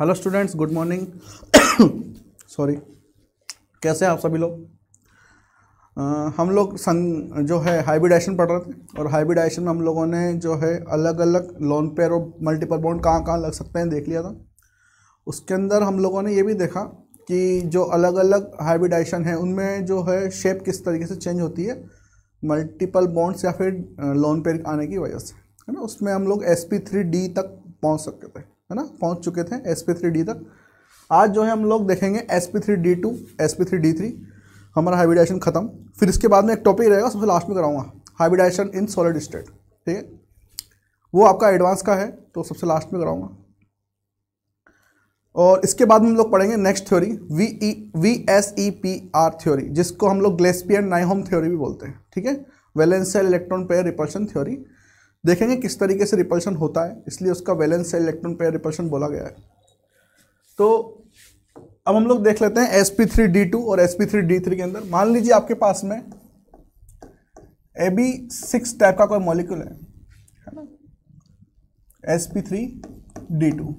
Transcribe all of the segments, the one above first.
hello students good morning sorry कैसे हैं आप सभी लोग हम लोग सन जो है हाइब्रिडाइशन पढ़ रहे थे और हाइब्रिडाइशन में हम लोगों ने जो है अलग अलग लोन पेयर और मल्टीपल बॉन्ड कहाँ कहाँ लग सकते हैं देख लिया था उसके अंदर हम लोगों ने ये भी देखा कि जो अलग अलग हाइब्रिडाइशन है उनमें जो है शेप किस तरीके से चेंज होती है मल्टीपल बॉन्ड्स या फिर लोन पेयर आने की वजह से है ना उसमें हम लोग एस पी थ्री डी तक पहुँच सकते थे है ना पहुंच चुके थे एस पी थ्री डी तक आज जो है हम लोग देखेंगे s p three d two s p three d three हमारा हाइब्रिडाइजेशन खत्म फिर इसके बाद में एक टॉपिक रहेगा सबसे लास्ट में कराऊंगा हाइब्रिडाइजेशन इन सॉलिड स्टेट ठीक है वो आपका एडवांस का है तो सबसे लास्ट में कराऊंगा और इसके बाद हम लोग पढ़ेंगे next theory V E V S E P R theory जिसको हम लोग ग्लेस्पियर नाइहोम थ्योरी भी बोलते हैं ठीक है valence shell electron pair repulsion theory देखेंगे किस तरीके से रिपल्शन होता है इसलिए उसका वैलेंस इलेक्ट्रॉन पेयर रिपल्शन बोला गया है तो अब हम लोग देख लेते हैं sp3d2 और sp3d3 के अंदर मान लीजिए आपके पास में बी सिक्स टाइप का कोई मॉलिक्यूल है है ना to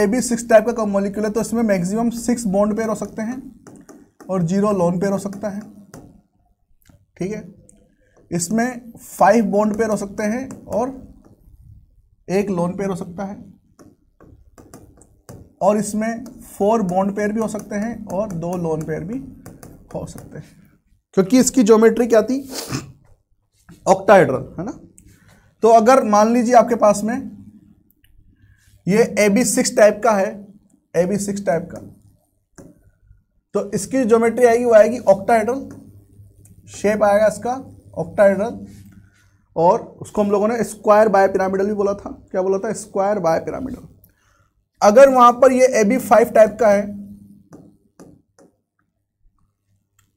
A B six type का कोई मॉलिक्यूल है तो इसमें मैक्सिमम सिक्स बॉन्ड पेयर हो सकते हैं और जीरो लोन पेयर हो सकता है ठीक है इसमें फाइव बॉन्ड पेयर हो सकते हैं और एक लोन पेयर हो सकता है और इसमें फोर बॉन्ड पेयर भी हो सकते हैं और दो लोन पेयर भी हो सकते हैं क्योंकि इसकी ज्योमेट्री क्या थी ऑक्टाइड्रल है ना तो अगर मान लीजिए आपके पास में ये ए बी सिक्स टाइप का है ए बी सिक्स टाइप का तो इसकी ज्योमेट्री आएगी वो आएगी ऑक्टाइड्रल शेप आएगा इसका ऑक्टाइडल और उसको हम लोगों ने स्क्वायर बाय पिरामिडल भी बोला था क्या बोला था स्क्वायर बाय पिरामिडल अगर वहां पर ये ए बी फाइव टाइप का है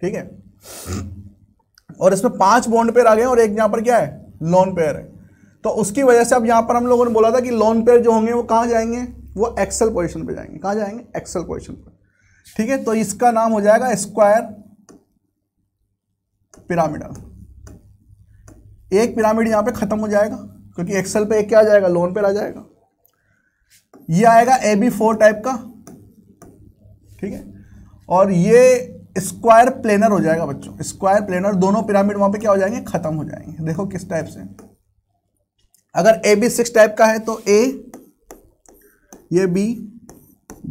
ठीक है और इसमें पांच बॉन्ड पेयर आ गए और एक यहां पर क्या है लॉन पेयर है तो उसकी वजह से अब यहां पर हम लोगों ने बोला था कि लॉन पेयर जो होंगे वो कहां जाएंगे वो एक्सल पोजिशन पे जाएंगे कहां जाएंगे एक्सल पोजिशन पर ठीक है तो इसका नाम हो जाएगा स्क्वायर पिरामिडल एक पिरामिड यहाँ पे ख़त्म हो जाएगा क्योंकि एक्सेल पे एक क्या आ जाएगा लोन पर आ जाएगा ये आएगा ए बी फोर टाइप का ठीक है और ये स्क्वायर प्लेनर हो जाएगा बच्चों स्क्वायर प्लेनर दोनों पिरामिड वहाँ पे क्या हो जाएंगे ख़त्म हो जाएंगे देखो किस टाइप से अगर ए बी सिक्स टाइप का है तो ए ये बी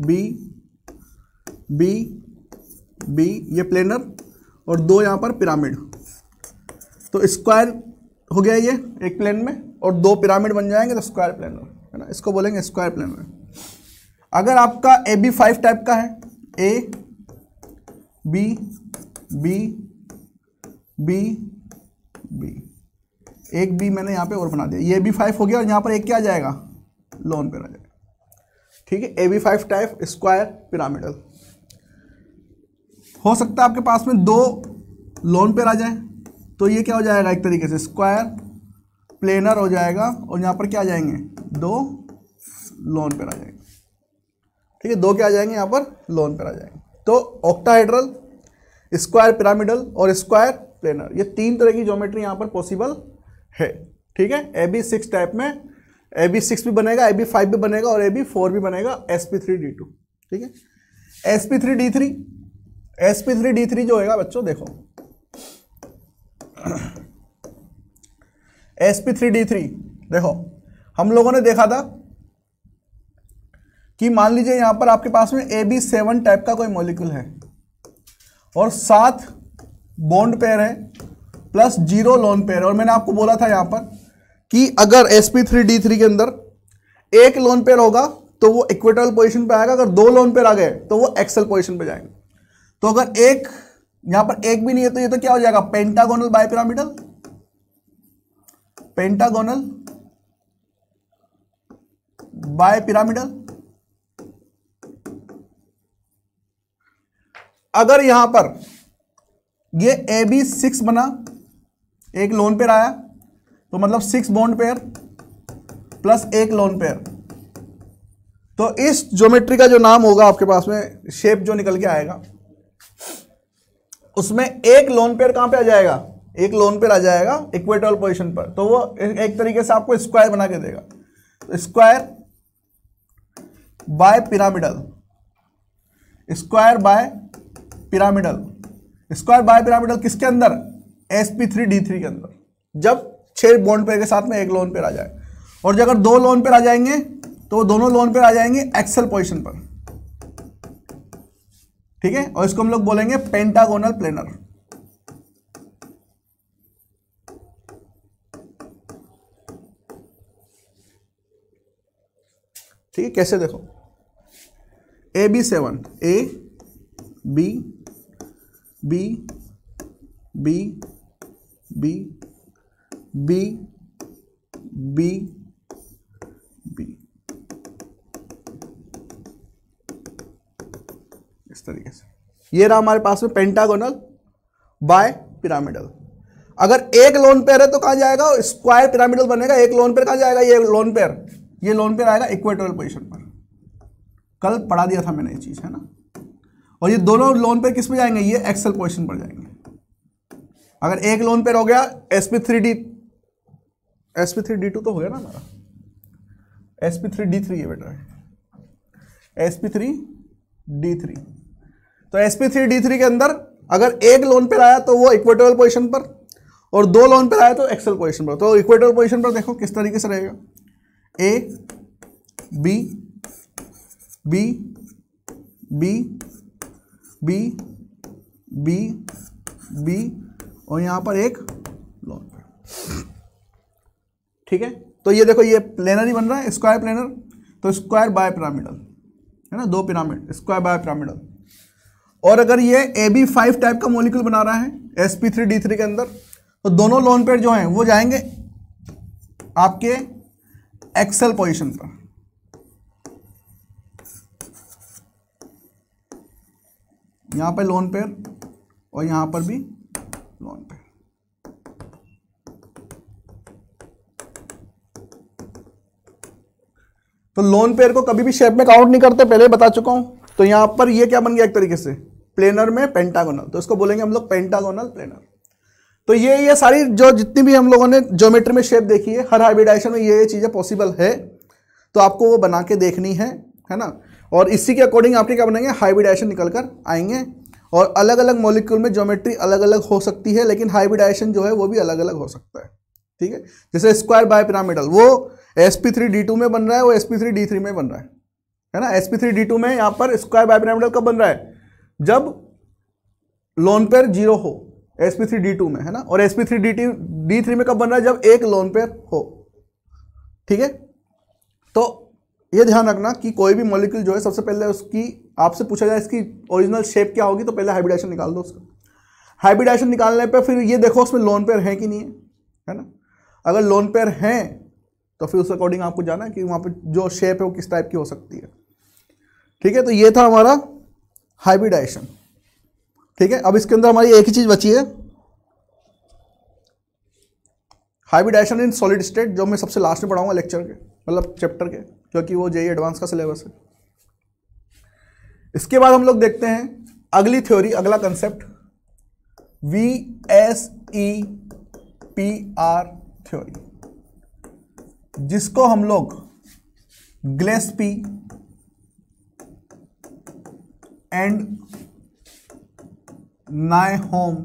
बी बी बी ये प्लेनर और दो यहाँ पर पिरामिड तो स्क्वायर हो गया ये एक प्लेन में और दो पिरामिड बन जाएंगे तो स्क्वायर प्लेन में है ना इसको बोलेंगे स्क्वायर प्लेन में अगर आपका ए बी फाइव टाइप का है A B B B B एक बी मैंने यहाँ पे और बना दिया ये बी फाइव हो गया और यहाँ पर एक क्या आ जाएगा लोन पे आ जाएगा ठीक है A B five type square pyramidal हो सकता है आपके पास में दो लोन पेयर आ जाए तो ये क्या हो जाएगा एक तरीके से स्क्वायर प्लेनर हो जाएगा और यहाँ पर क्या आ जाएंगे दो लोन पर आ जाएंगे ठीक है दो क्या आ जाएंगे यहाँ पर लोन पर आ जाएंगे तो ऑक्टाहाइड्रल स्क्वायर पिरामिडल और स्क्वायर प्लेनर ये तीन तरह की ज्योमेट्री यहाँ पर पॉसिबल है ठीक है ए बी सिक्स टाइप में ए बी सिक्स भी बनेगा ए बी फाइव भी बनेगा और ए बी फोर भी बनेगा s p three d two ठीक है s p three d three s p three d three जो होगा बच्चों देखो s p three d three देखो हम लोगों ने देखा था कि मान लीजिए यहां पर आपके पास में ए बी सेवन टाइप का कोई मॉलिक्यूल है और सात बॉन्ड पेयर है प्लस जीरो लोन पेयर और मैंने आपको बोला था यहां पर कि अगर s p three d three के अंदर एक लोन पेयर होगा तो वो इक्वेटल पोजीशन पे आएगा अगर दो लोन पेयर आ गए तो वो एक्सल पोजीशन पे जाएंगे तो अगर एक यहां पर एक भी नहीं है तो ये तो क्या हो जाएगा पेंटागोनल बायपिरामिडल पेंटागोनल बायपिरामिडल अगर यहां पर ये ए बी सिक्स बना एक लोन पेयर आया तो मतलब सिक्स बॉन्ड पेयर प्लस एक लोन पेयर तो इस ज्योमेट्री का जो नाम होगा आपके पास में शेप जो निकल के आएगा उसमें एक लोन पेयर कहाँ पे आ जाएगा एक लोन पेयर आ जाएगा इक्वेटोरियल पोजिशन पर तो वो एक तरीके से आपको स्क्वायर बना के देगा तो square by pyramidal square by pyramidal square by pyramidal किसके अंदर s p three d three के अंदर जब छह बॉन्ड पेयर के साथ में एक लोन पेयर आ जाए और अगर दो लोन पेयर आ जाएंगे तो दोनों लोन पेयर आ जाएंगे एक्सेल पोजिशन पर ठीक है और इसको हम लोग बोलेंगे पेंटागोनल प्लेनर ठीक है कैसे देखो A B seven A B B B B B B इस तरीके से ये रहा हमारे पास में पेंटागोनल बाय पिरामिडल अगर एक लोन पेयर है तो कहाँ जाएगा स्क्वायर पिरामिडल बनेगा एक लोन पेयर कहाँ जाएगा ये लोन पेयर ये लोन पेयर आएगा इक्वेटोरियल पोजिशन पर कल पढ़ा दिया था मैंने ये चीज़ है ना और ये दोनों लोन पेयर किस पर जाएंगे ये एक्सेल पोजिशन पर जाएंगे अगर एक लोन पेयर हो गया s p three d s p three d two तो हो गया ना हमारा s p three d three ये बेटा है s p three d three तो s p three d three के अंदर अगर एक लोन पर आया तो वो इक्वेटेबल पोजिशन पर और दो लोन पर आया तो एक्सेल पोजिशन पर तो इक्वेटेबल पोजिशन पर देखो किस तरीके से रहेगा A B B B B B B और यहां पर एक लोन पर ठीक है तो ये देखो ये प्लेनर ही बन रहा है स्क्वायर प्लेनर तो स्क्वायर बाय पिरामिडल है ना दो पिरामिड स्क्वायर बाय पिरामिडल और अगर ये ए बी फाइव टाइप का मोलिक्यूल बना रहा है S P three D three के अंदर तो दोनों लोन पेयर जो हैं वो जाएंगे आपके एक्सेल पोजिशन पर यहां पर लोन पेयर और यहां पर भी लोन पेयर तो लोन पेयर को कभी भी शेप में काउंट नहीं करते पहले बता चुका हूं तो यहां पर ये क्या बन गया एक तरीके से प्लेनर में पेंटागोनल तो इसको बोलेंगे हम लोग पेंटागोनल प्लेनर तो ये ये सारी जो जितनी भी हम लोगों ने ज्योमेट्री में शेप देखी है हर हाइब्रिडाइजेशन में ये ये चीज़ें पॉसिबल है तो आपको वो बना के देखनी है है ना और इसी के अकॉर्डिंग आपके क्या बनेंगे हाइब्रिडाइजेशन निकल कर आएंगे और अलग अलग मॉलिक्यूल में ज्योमेट्री अलग अलग हो सकती है लेकिन हाइब्रिडाइजेशन जो है वो भी अलग अलग हो सकता है ठीक है जैसे स्क्वायर बाय पिरामिडल वो s p three d two में बन रहा है वो s p three d three में बन रहा है है ना s p three d two में यहाँ पर स्क्वायर बाय पिरामिडल कब बन रहा है जब लोन पेयर जीरो हो s p three d two में है ना और s p three d t d three में कब बन रहा है जब एक लोन पेयर हो ठीक है तो ये ध्यान रखना कि कोई भी मॉलिक्यूल जो है सबसे पहले उसकी आपसे पूछा जाए इसकी ओरिजिनल शेप क्या होगी तो पहले हाइब्रिडाइशन निकाल दो उसका हाइब्रिडाइशन निकालने पर फिर ये देखो उसमें लोन पेयर है कि नहीं है है ना अगर लोन पेयर हैं तो फिर उस अकॉर्डिंग आपको जाना कि वहाँ पर जो शेप है वो किस टाइप की हो सकती है ठीक है तो ये था हमारा हाइब्रिडाइजेशन ठीक है अब इसके अंदर हमारी एक ही चीज़ बची है हाइब्रिडाइजेशन इन सॉलिड स्टेट जो मैं सबसे लास्ट में पढ़ाऊंगा लेक्चर के मतलब चैप्टर के क्योंकि वो जेई एडवांस का सिलेबस है इसके बाद हम लोग देखते हैं अगली थ्योरी अगला concept V S E P R theory जिसको हम लोग ग्लेसपी एंड नाय होम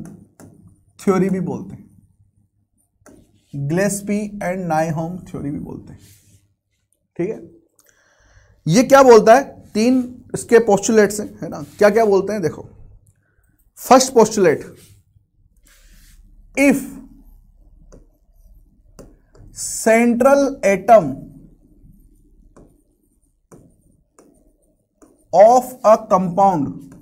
थ्योरी भी बोलते हैं ग्लेसपी एंड नाय होम थ्योरी भी बोलते हैं ठीक है ये क्या बोलता है तीन इसके पोस्टुलेट हैं है ना क्या क्या बोलते हैं देखो first postulate if central atom of a compound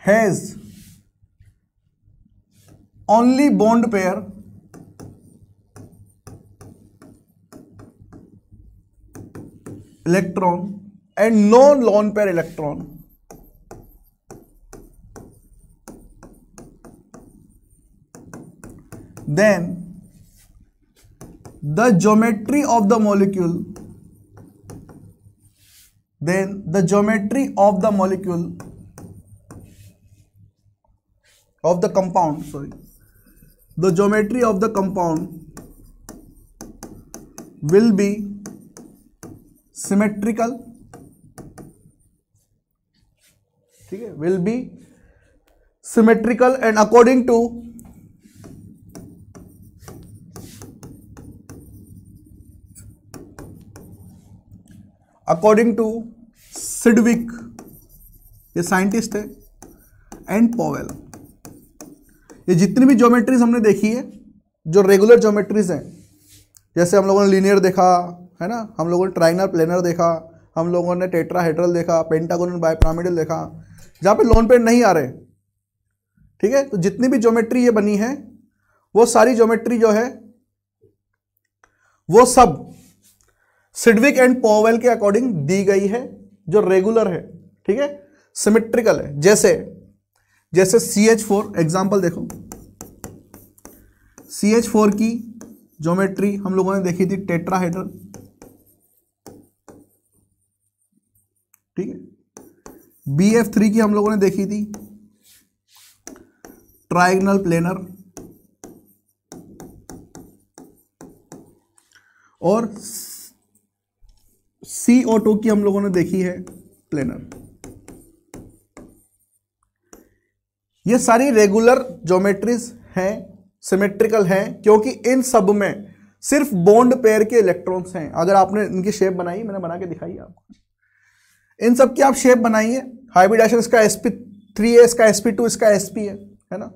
has only bond pair electron and no lone pair electron then the geometry of the molecule then the geometry of the molecule of the compound sorry the geometry of the compound will be symmetrical ठीक है will be symmetrical and according to according to Sidgwick ये scientist है and Powell ये जितनी भी geometries हमने देखी है जो रेगुलर ज्योमेट्रीज हैं जैसे हम लोगों ने लीनियर देखा है ना हम लोगों ने ट्राइनर प्लेनर देखा हम लोगों ने टेट्राहेड्रल देखा पेंटागोन बायोप्रामिडल देखा जहाँ पे लोन पेंट नहीं आ रहे ठीक है तो जितनी भी ज्योमेट्री ये बनी है वो सारी ज्योमेट्री जो है वो सब सिडविक एंड पोवेल के अकॉर्डिंग दी गई है जो रेगुलर है ठीक है सिमेट्रिकल है जैसे जैसे सी एच फोर एग्जाम्पल देखो सी एच फोर की ज्योमेट्री हम लोगों ने देखी थी टेट्राहेड्रल ठीक है बी एफ थ्री की हम लोगों ने देखी थी ट्राइगनल प्लेनर और सी ओ टू की हम लोगों ने देखी है प्लेनर ये सारी रेगुलर ज्योमेट्रीज हैं सिमेट्रिकल हैं क्योंकि इन सब में सिर्फ बॉन्ड पेयर के इलेक्ट्रॉन्स हैं अगर आपने इनकी शेप बनाई मैंने बना के दिखाई आपको इन सब की आप शेप बनाइए हाइब्रिडाइशन इसका एसपी थ्री है इसका एस पी टू इसका एसपी है है ना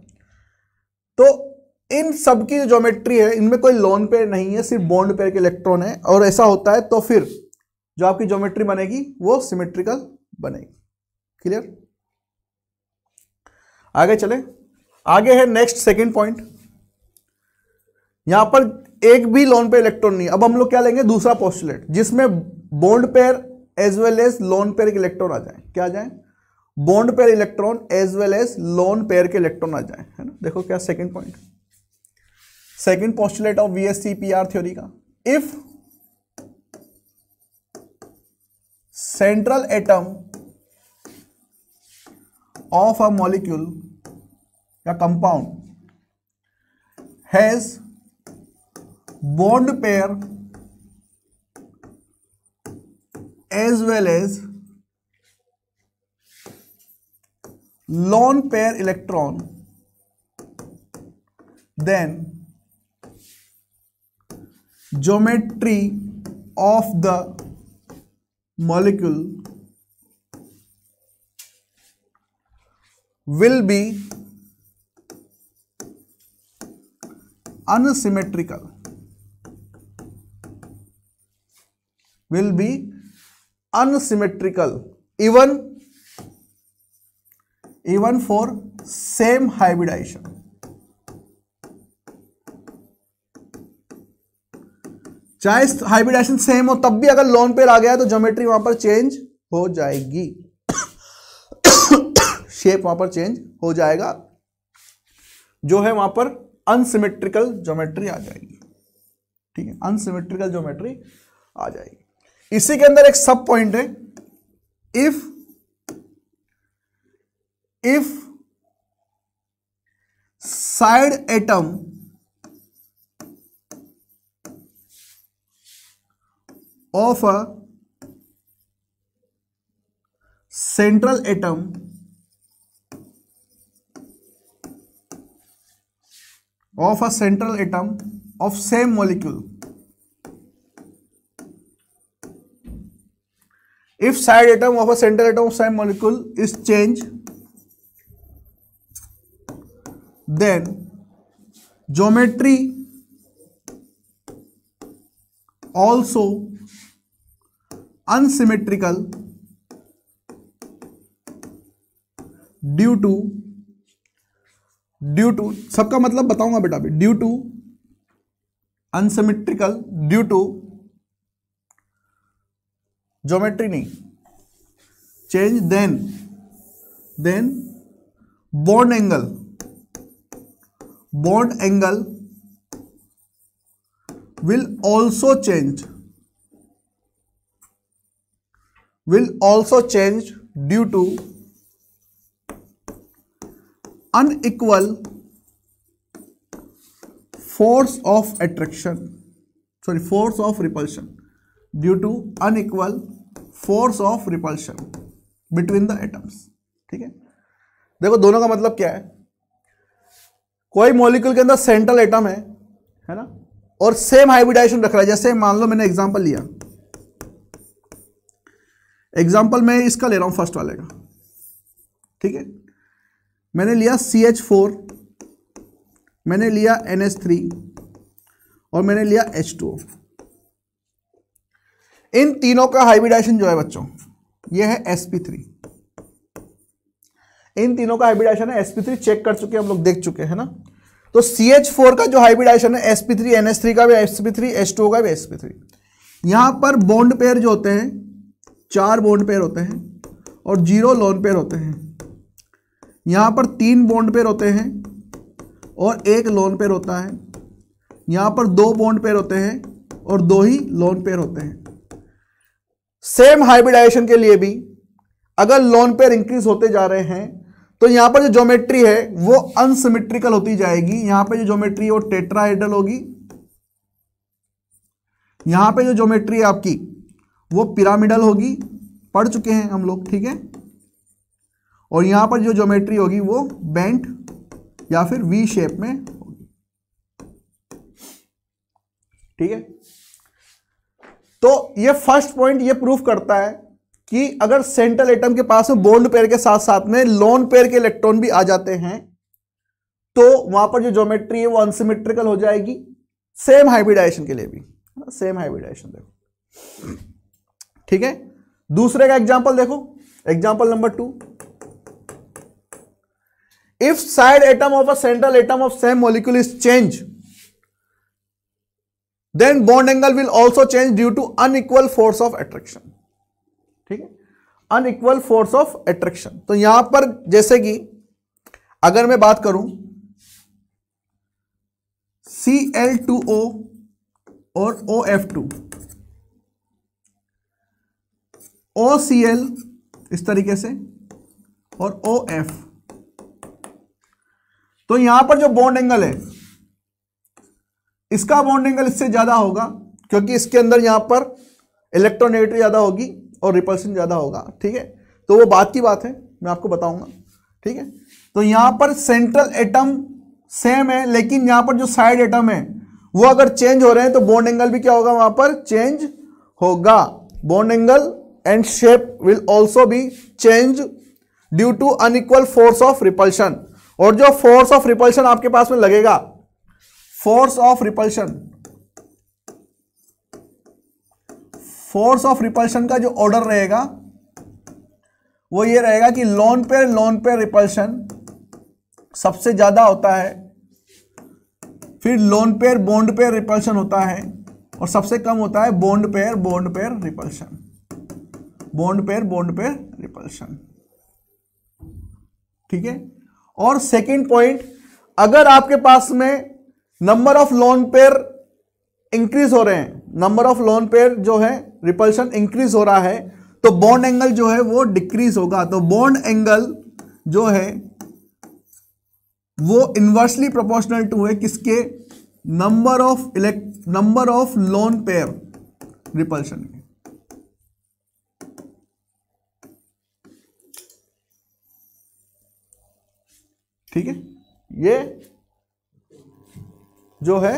तो इन सब की जो ज्योमेट्री है इनमें कोई लोन पेयर नहीं है सिर्फ बॉन्ड पेयर के इलेक्ट्रॉन है और ऐसा होता है तो फिर जो आपकी ज्योमेट्री बनेगी वो सिमेट्रिकल बनेगी क्लियर आगे चले आगे है नेक्स्ट सेकंड पॉइंट यहां पर एक भी लोन पे इलेक्ट्रॉन नहीं अब हम लोग क्या लेंगे दूसरा पोस्टुलेट जिसमें bond pair as well as lone pair के इलेक्ट्रॉन आ जाए क्या आ जाए bond pair electron as well as lone pair के इलेक्ट्रॉन आ जाए है ना देखो क्या second point second postulate of R theory का if central atom of a molecule a compound has bond pair as well as lone pair electron then geometry of the molecule will be unsymmetrical will be unsymmetrical even even for same hybridization चाहे हाइब्रिडाइशन same हो तब भी अगर lone pair आ गया तो geometry वहां पर change हो जाएगी शेप वहां पर चेंज हो जाएगा जो है वहां पर अनसिमेट्रिकल ज्योमेट्री आ जाएगी ठीक है अनसिमेट्रिकल ज्योमेट्री आ जाएगी इसी के अंदर एक सब पॉइंट है if if side atom of a central atom of same molecule if side atom of a central atom of same molecule is changed, then geometry also unsymmetrical due to due to सबका मतलब बताऊंगा बेटा अभी due to unsymmetrical due to geometry नहीं change then then bond angle bond angle will also change will also change due to unequal force of attraction sorry force of repulsion due to unequal force of repulsion between the atoms ठीक है देखो दोनों का मतलब क्या है कोई molecule के अंदर सेंट्रल एटम है है ना और सेम हाइब्रिडाइजेशन रख रहा है जैसे मान लो मैंने एग्जांपल लिया एग्जाम्पल मैं इसका ले रहा हूं फर्स्ट वाले का ठीक है मैंने लिया सी एच फोर मैंने लिया एन एच थ्री और मैंने लिया एच टू इन तीनों का हाइब्रिडाइशन जो है बच्चों ये है एस पी थ्री इन तीनों का हाइब्रिडाइशन है एस पी थ्री चेक कर चुके हैं हम लोग देख चुके हैं ना तो सी एच फोर का जो हाइब्रिडाइशन है S P three N S three का भी S P three H two का भी एस पी थ्री यहां पर बॉन्ड पेयर जो होते हैं चार बॉन्ड पेयर होते हैं और जीरो लोन पेयर होते हैं यहाँ पर तीन बॉन्ड पेयर होते हैं और एक लोन पेयर होता है यहाँ पर दो बॉन्ड पेयर होते हैं और दो ही लोन पेयर होते हैं सेम हाइब्रिडाइजेशन के लिए भी अगर लोन पेयर इंक्रीज होते जा रहे हैं तो यहाँ पर जो ज्योमेट्री है वो अनसिमेट्रिकल होती जाएगी यहाँ पर जो ज्योमेट्री है वो टेट्राहेड्रल होगी यहाँ पे जो ज्योमेट्री है आपकी वो पिरामिडल होगी पढ़ चुके हैं हम लोग ठीक है और यहां पर जो ज्योमेट्री होगी वो बेंट या फिर वी शेप में होगी ठीक है तो ये फर्स्ट पॉइंट ये प्रूफ करता है कि अगर सेंट्रल एटम के पास में बोल्ड पेयर के साथ साथ में लोन पेयर के इलेक्ट्रॉन भी आ जाते हैं तो वहां पर जो ज्योमेट्री है वो अनसिमेट्रिकल हो जाएगी सेम हाइब्रिडाइजेशन के लिए भी सेम हाइब्रिडाइजेशन देखो ठीक है दूसरे का एग्जाम्पल देखो example number two if side atom of a central atom of same molecule is change then bond angle will also change due to unequal force of attraction ठीक है अनइक्वल फोर्स ऑफ एट्रैक्शन तो यहां पर जैसे कि अगर मैं बात करूं सी एल टू ओ और O F two O C L इस तरीके से और ओ एफ तो यहां पर जो बॉन्ड एंगल है इसका बॉन्ड एंगल इससे ज्यादा होगा क्योंकि इसके अंदर यहां पर इलेक्ट्रोनेगेटिव ज्यादा होगी और रिपल्शन ज्यादा होगा ठीक है तो वो बात की बात है मैं आपको बताऊंगा ठीक है तो यहां पर सेंट्रल एटम सेम है लेकिन यहां पर जो साइड एटम है वो अगर चेंज हो रहे हैं तो बॉन्ड एंगल भी क्या होगा वहां पर चेंज होगा bond angle and shape will also be change due to unequal force of repulsion और जो फोर्स ऑफ रिपल्शन आपके पास में लगेगा force of repulsion force of repulsion का जो ऑर्डर रहेगा वो ये रहेगा कि लोन पे लोन पे रिपल्शन सबसे ज्यादा होता है फिर lone pair bond pair repulsion होता है और सबसे कम होता है bond pair bond pair repulsion bond pair bond pair repulsion ठीक है और सेकेंड पॉइंट अगर आपके पास में number of lone pair increase हो रहे हैं नंबर ऑफ लोन पेयर जो है रिपल्शन इंक्रीज हो रहा है तो बॉन्ड एंगल जो है वो डिक्रीज होगा तो बॉन्ड एंगल जो है वो इन्वर्सली प्रोपोर्शनल टू है किसके number of elect number of lone pair repulsion के ठीक है ये जो है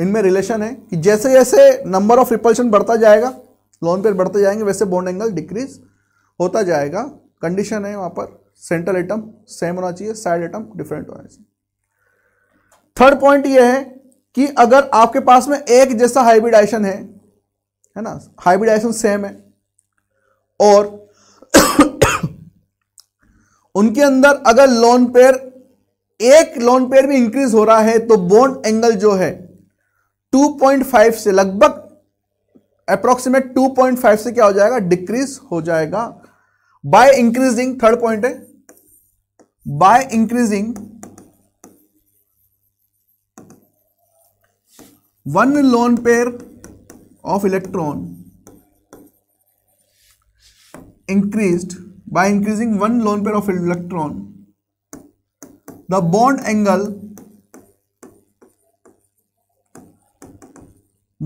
इनमें रिलेशन है कि जैसे जैसे नंबर ऑफ रिपल्शन बढ़ता जाएगा लोन पेयर बढ़ते जाएंगे वैसे बॉन्ड एंगल डिक्रीज होता जाएगा कंडीशन है वहां पर सेंट्रल एटम सेम होना चाहिए साइड एटम डिफरेंट होना चाहिए थर्ड पॉइंट यह है कि अगर आपके पास में एक जैसा हाइब्रिडाइशन है है ना हाइब्रिडाइशन सेम है और उनके अंदर अगर लोन पेयर एक लोन पेयर भी इंक्रीज हो रहा है तो बॉन्ड एंगल जो है 2.5 से लगभग अप्रोक्सीमेट 2.5 से क्या हो जाएगा डिक्रीज हो जाएगा बाय इंक्रीजिंग थर्ड पॉइंट है by increasing one lone pair of electron increased by increasing one lone pair of electron the bond angle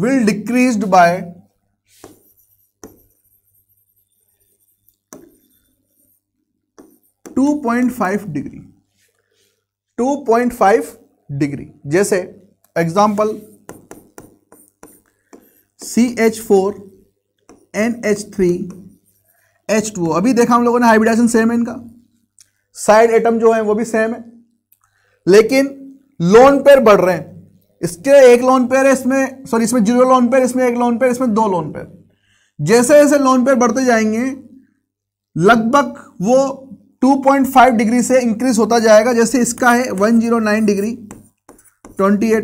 will decreased by 2.5 degree 2.5 degree जैसे example C H four N H three H two O अभी देखा हम लोगों ने hybridisation same है इनका side atom जो है वो भी सेम है लेकिन लोन पेयर बढ़ रहे हैं इसके एक लोन पेयर है इसमें सॉरी इसमें जीरो लोन पेयर इसमें एक लोन पेयर इसमें दो लोन पेयर जैसे जैसे लोन पेयर बढ़ते जाएंगे लगभग वो 2.5 डिग्री से इंक्रीज होता जाएगा जैसे इसका है 109 डिग्री 28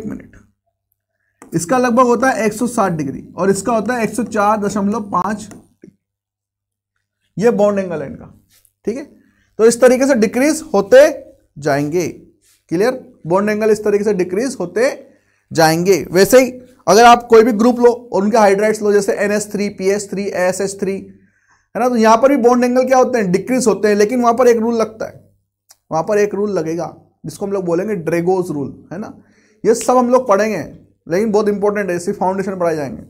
मिनट इसका लगभग होता है 160 डिग्री और इसका होता है 104.5 ये बॉन्ड एंगल है इनका ठीक है तो इस तरीके से डिक्रीज होते जाएंगे क्लियर बॉन्ड एंगल इस तरीके से डिक्रीज होते जाएंगे वैसे ही अगर आप कोई भी ग्रुप लो और उनके हाइड्राइड्स लो जैसे N S three P S three S S three है ना तो यहाँ पर भी बॉन्ड एंगल क्या होते हैं डिक्रीज होते हैं लेकिन वहाँ पर एक रूल लगता है वहाँ पर एक रूल लगेगा जिसको हम लोग बोलेंगे ड्रेगोज रूल है ना ये सब हम लोग पढ़ेंगे लेकिन बहुत इंपॉर्टेंट है इसी फाउंडेशन पढ़ाए जाएंगे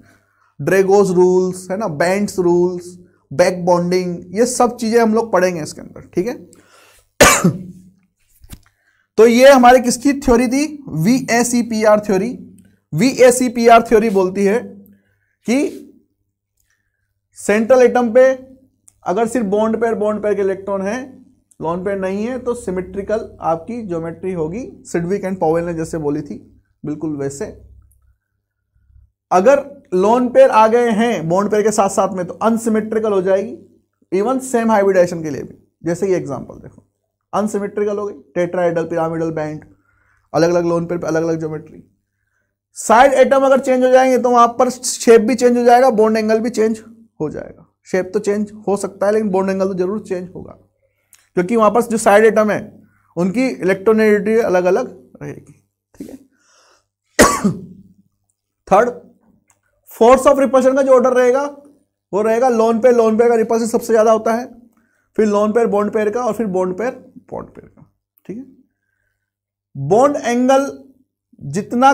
ड्रेगोज रूल्स है ना बैंड्स रूल्स बैक बॉन्डिंग ये सब चीज़ें हम लोग पढ़ेंगे इसके अंदर ठीक है तो ये हमारे किसकी थ्योरी थी V A C P R theory V A C P R theory बोलती है कि सेंट्रल एटम पे अगर सिर्फ बॉन्ड पेयर बॉन्ड पेयर के इलेक्ट्रॉन है लॉन पेयर नहीं है तो सिमेट्रिकल आपकी ज्योमेट्री होगी सिडविक एंड पॉवेल ने जैसे बोली थी बिल्कुल वैसे अगर लोन पेयर आ गए हैं बॉन्ड पेयर के साथ साथ में तो अनसिमेट्रिकल हो जाएगी इवन सेम हाइब्रिडेशन के लिए भी जैसे ये एग्जांपल देखो अनसिमेट्रिकल हो गई टेट्राइडल पिरामिडल बैंड अलग अलग लोन पेयर पे अलग अलग ज्योमेट्री साइड एटम अगर चेंज हो जाएंगे तो वहां पर शेप भी चेंज हो जाएगा बॉन्ड एंगल भी चेंज हो जाएगा शेप तो चेंज हो सकता है लेकिन बॉन्ड एंगल तो जरूर चेंज होगा क्योंकि वहां पर जो साइड एटम है उनकी इलेक्ट्रोनिटी अलग अलग रहेगी ठीक है थर्ड फोर्स ऑफ रिपल्शन का जो ऑर्डर रहेगा वो रहेगा लोन पेयर लोन पेयर का रिपल्शन सबसे ज़्यादा होता है फिर लोन पेयर बॉन्ड पेयर का और फिर बॉन्ड पेयर बॉन्ड पेयर का ठीक है बॉन्ड एंगल जितना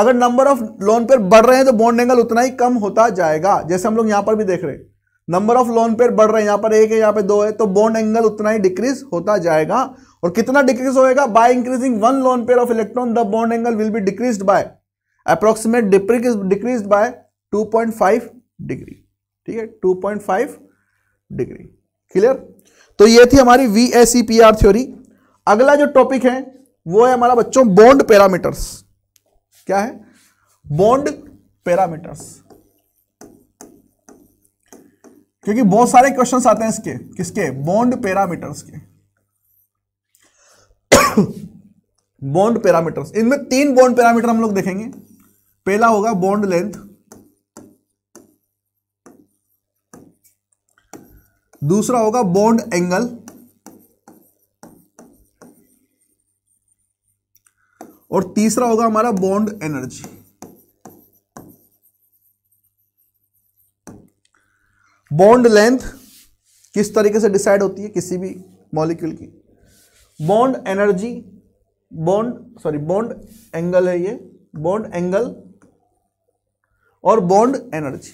अगर नंबर ऑफ लोन पेयर बढ़ रहे हैं तो बॉन्ड एंगल उतना ही कम होता जाएगा जैसे हम लोग यहां पर भी देख रहे हैं नंबर ऑफ लोन पेयर बढ़ रहे हैं यहां पर एक है यहां पर दो है तो बॉन्ड एंगल उतना ही डिक्रीज होता जाएगा और कितना डिक्रीज होएगा by increasing one lone pair of electron the bond angle will be decrease by approximate decrease by 2.5 degree ठीक है 2.5 डिग्री क्लियर तो ये थी हमारी V S C P R theory अगला जो टॉपिक है वो है हमारा बच्चों बॉन्ड पैरामीटर्स क्या है बॉन्ड पैरामीटर्स क्योंकि बहुत सारे क्वेश्चंस आते हैं इसके किसके बॉन्ड पैरामीटर्स के बॉन्ड पैरामीटर्स इनमें तीन बॉन्ड पैरामीटर हम लोग देखेंगे पहला होगा बॉन्ड लेंथ दूसरा होगा बॉन्ड एंगल और तीसरा होगा हमारा बॉन्ड एनर्जी बॉन्ड लेंथ किस तरीके से डिसाइड होती है किसी भी मॉलिक्यूल की bond energy bond sorry bond angle है ये बॉन्ड एंगल और बॉन्ड एनर्जी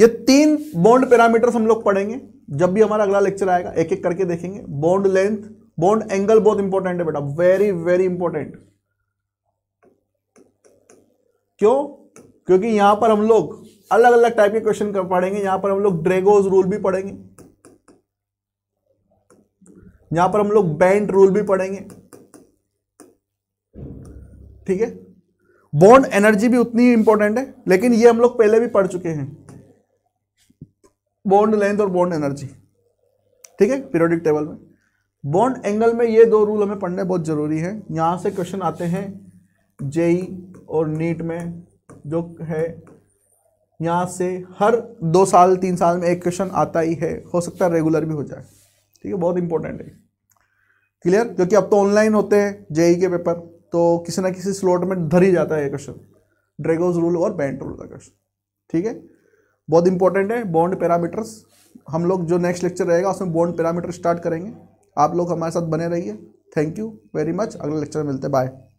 ये तीन बॉन्ड पैरामीटर्स हम लोग पढ़ेंगे जब भी हमारा अगला लेक्चर आएगा एक एक करके देखेंगे बॉन्ड लेंथ बॉन्ड एंगल बहुत इंपॉर्टेंट है बेटा वेरी वेरी इंपॉर्टेंट क्यों क्योंकि यहां पर हम लोग अलग अलग टाइप के क्वेश्चन पढ़ेंगे यहां पर हम लोग ड्रेगोज रूल भी पढ़ेंगे यहां पर हम लोग बैंड रूल भी पढ़ेंगे ठीक है बॉन्ड एनर्जी भी उतनी इंपॉर्टेंट है लेकिन ये हम लोग पहले भी पढ़ चुके हैं बॉन्ड लेंथ और बॉन्ड एनर्जी ठीक है पीरियोडिक टेबल में बॉन्ड एंगल में ये दो रूल हमें पढ़ने बहुत ज़रूरी है यहाँ से क्वेश्चन आते हैं जेई और नीट में जो है यहाँ से हर दो साल तीन साल में एक क्वेश्चन आता ही है हो सकता है रेगुलर भी हो जाए ठीक है बहुत इंपॉर्टेंट है क्लियर क्योंकि अब तो ऑनलाइन होते हैं जेई e के पेपर तो किसी ना किसी स्लॉट में धर ही जाता है ये क्वेश्चन ड्रेगोज रूल और बैंट रूल का क्वेश्चन ठीक है बहुत इंपॉर्टेंट है बॉन्ड पैरामीटर्स हम लोग जो नेक्स्ट लेक्चर रहेगा उसमें बॉन्ड पैरामीटर स्टार्ट करेंगे आप लोग हमारे साथ बने रहिए थैंक यू वेरी मच अगले लेक्चर में मिलते बाय